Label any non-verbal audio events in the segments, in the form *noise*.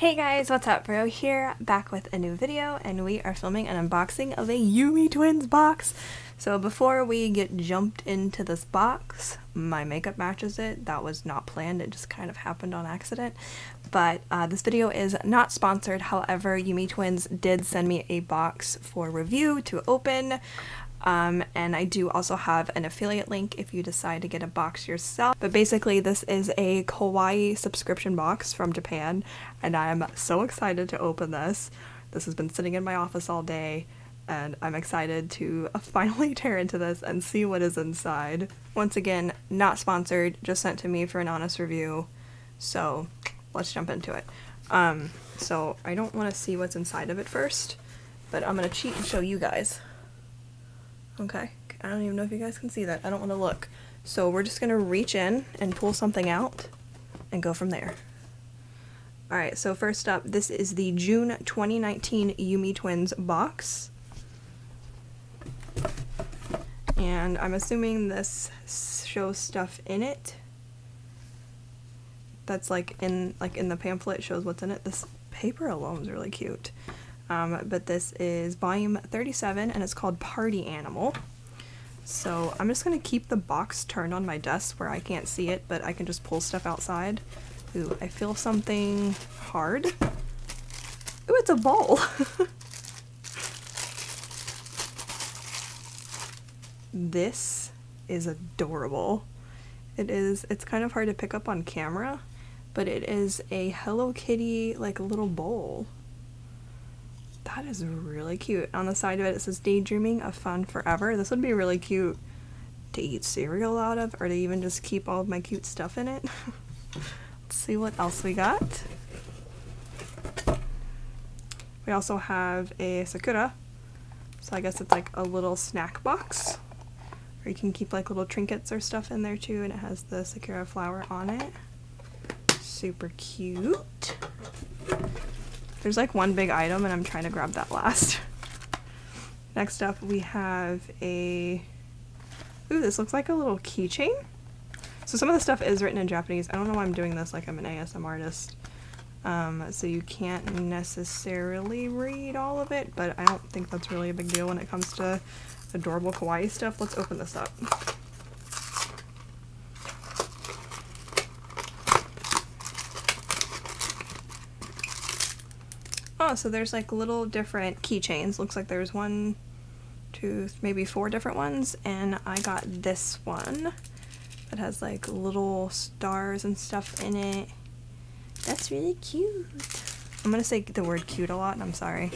Hey guys, what's up? Vero here, back with a new video, and we are filming an unboxing of a YumeTwins box. So before we get jumped into this box, my makeup matches it. That was not planned, it just kind of happened on accident. But uh, this video is not sponsored, however, YumeTwins did send me a box for review to open. Um, and I do also have an affiliate link if you decide to get a box yourself. But basically, this is a kawaii subscription box from Japan, and I'm so excited to open this. This has been sitting in my office all day, and I'm excited to *laughs* finally tear into this and see what is inside. Once again, not sponsored, just sent to me for an honest review. So let's jump into it. Um, so I don't want to see what's inside of it first, but I'm going to cheat and show you guys. Okay, I don't even know if you guys can see that. I don't want to look. So we're just going to reach in and pull something out and go from there. Alright, so first up, this is the June 2019 YumeTwins box. And I'm assuming this shows stuff in it. That's like in like in the pamphlet shows what's in it. This paper alone is really cute. Um, but this is volume 37 and it's called Party Animal. So I'm just going to keep the box turned on my desk where I can't see it, but I can just pull stuff outside. Ooh, I feel something hard. Ooh, it's a ball. *laughs* this is adorable. It is, it's kind of hard to pick up on camera, but it is a Hello Kitty like a little bowl. That is really cute. On the side of it, it says Daydreaming of Fun Forever. This would be really cute to eat cereal out of, or to even just keep all of my cute stuff in it. *laughs* Let's see what else we got. We also have a Sakura. So I guess it's like a little snack box. Or you can keep like little trinkets or stuff in there too, and it has the Sakura flower on it. Super cute. There's like one big item and I'm trying to grab that last. *laughs* Next up we have a, ooh this looks like a little keychain. So some of the stuff is written in Japanese. I don't know why I'm doing this like I'm an ASM artist. Um, so you can't necessarily read all of it, but I don't think that's really a big deal when it comes to adorable kawaii stuff. Let's open this up. Oh, so there's like little different keychains. Looks like there's one, two, maybe four different ones, and I got this one that has like little stars and stuff in it. That's really cute. I'm gonna say the word cute a lot, and I'm sorry.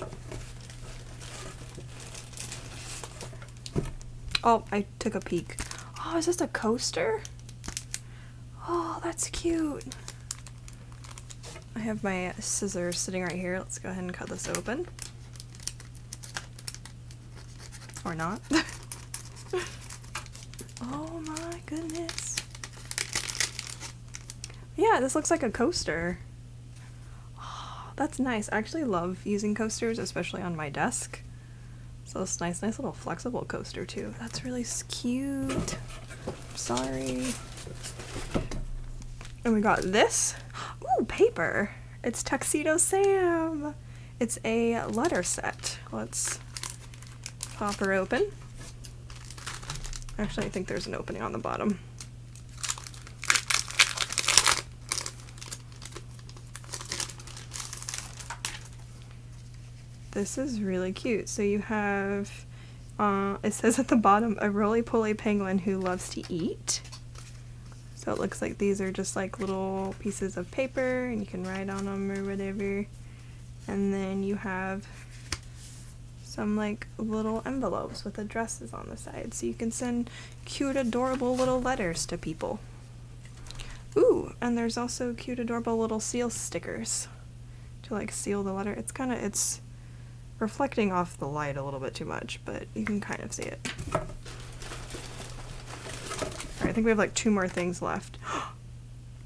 Oh, I took a peek. Oh, is this a coaster? Oh, that's cute. I have my scissors sitting right here. Let's go ahead and cut this open. Or not. *laughs* oh my goodness. Yeah, this looks like a coaster. Oh, that's nice. I actually love using coasters, especially on my desk. So this nice, nice little flexible coaster too. That's really cute. Sorry. And we got this. Paper. It's Tuxedo Sam. It's a letter set. Let's pop her open. Actually, I think there's an opening on the bottom. This is really cute. So you have, uh, it says at the bottom, a roly-poly penguin who loves to eat. So it looks like these are just like little pieces of paper and you can write on them or whatever. And then you have some like little envelopes with addresses on the side so you can send cute adorable little letters to people. Ooh, and there's also cute adorable little seal stickers to like seal the letter. It's kind of, it's reflecting off the light a little bit too much, but you can kind of see it. Think we have like two more things left. *gasps*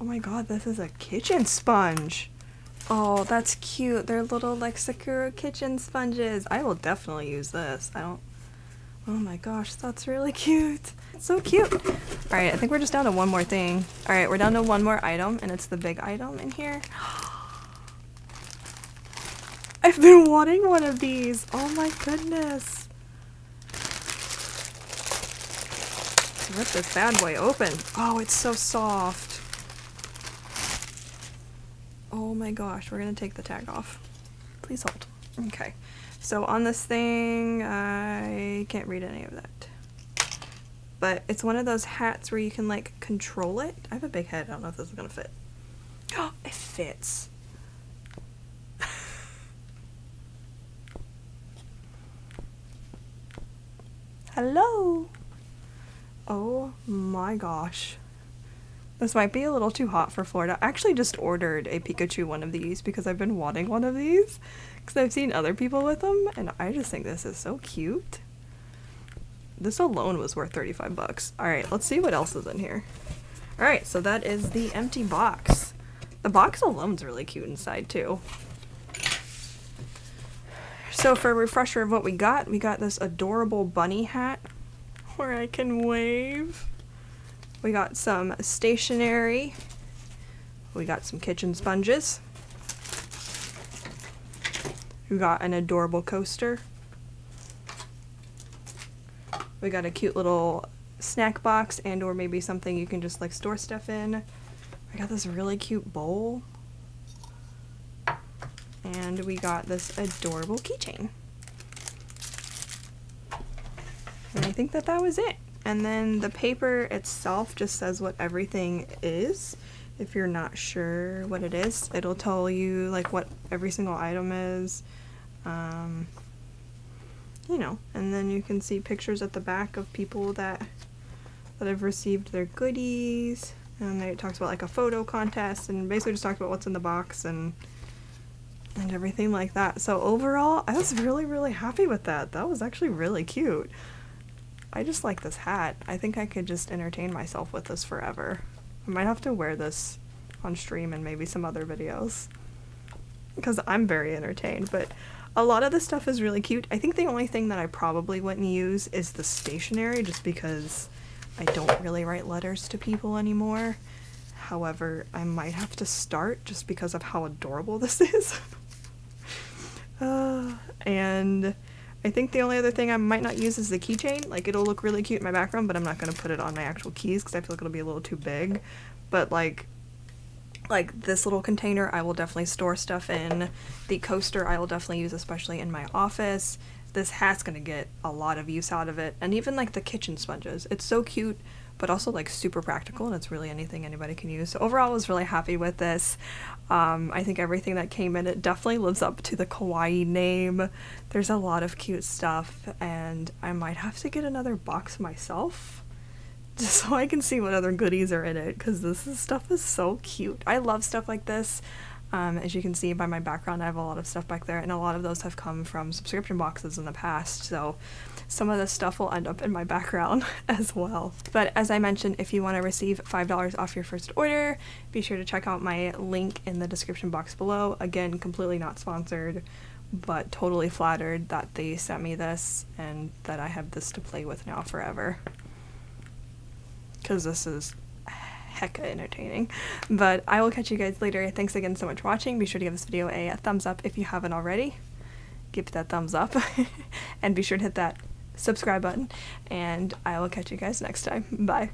Oh my god, this is a kitchen sponge! Oh, that's cute. They're little like Sakura kitchen sponges. I will definitely use this. I don't... Oh my gosh, that's really *laughs* cute. So cute. Alright, I think we're just down to one more thing. Alright, we're down to one more item, and it's the big item in here. *gasps* I've been wanting one of these. Oh my goodness. Rip this bad boy open. Oh, it's so soft. Oh my gosh, we're gonna take the tag off. Please hold. Okay. So on this thing, I can't read any of that. But it's one of those hats where you can like control it. I have a big head, I don't know if this is gonna fit. Oh, *gasps* it fits. *laughs* Hello. Oh my gosh. This might be a little too hot for Florida. I actually just ordered a Pikachu one of these because I've been wanting one of these because I've seen other people with them and I just think this is so cute. This alone was worth 35 bucks. Alright, let's see what else is in here. Alright, so that is the empty box. The box alone's really cute inside too. So for a refresher of what we got, we got this adorable bunny hat where I can wave. We got some stationery. We got some kitchen sponges. We got an adorable coaster. We got a cute little snack box and or maybe something you can just like store stuff in. I got this really cute bowl. And we got this adorable keychain. And I think that that was it. And then the paper itself just says what everything is. If you're not sure what it is, it'll tell you like what every single item is. Um, you know, and then you can see pictures at the back of people that that have received their goodies. And it talks about like a photo contest and basically just talks about what's in the box and and everything like that. So overall, I was really, really happy with that. That was actually really cute. I just like this hat. I think I could just entertain myself with this forever. I might have to wear this on stream and maybe some other videos. Because I'm very entertained, but a lot of the stuff is really cute. I think the only thing that I probably wouldn't use is the stationery just because I don't really write letters to people anymore. However, I might have to start just because of how adorable *laughs* this is. uh, and I think the only other thing I might not use is the keychain. Like, it'll look really cute in my background, but I'm not going to put it on my actual keys because I feel like it'll be a little too big. But, like, like this little container I will definitely store stuff in. The coaster I will definitely use, especially in my office. This hat's going to get a lot of use out of it. And even, like, the kitchen sponges. It's so cute but also like super practical and it's really anything anybody can use. So overall I was really happy with this. Um, I think everything that came in it definitely lives up to the kawaii name. There's a lot of cute stuff and I might have to get another box myself *laughs* just so I can see what other goodies are in it because this is, stuff is so cute. I love stuff like this. Um, as you can see by my background, I have a lot of stuff back there, and a lot of those have come from subscription boxes in the past, so some of this stuff will end up in my background *laughs* as well. But as I mentioned, if you want to receive $5 off your first order, be sure to check out my link in the description box below. Again, completely not sponsored, but totally flattered that they sent me this and that I have this to play with now forever. Because this is hecka entertaining. But I will catch you guys later. Thanks again so much for watching. Be sure to give this video a, a thumbs up if you haven't already. Give that thumbs up. *laughs* and be sure to hit that subscribe button. And I will catch you guys next time. Bye.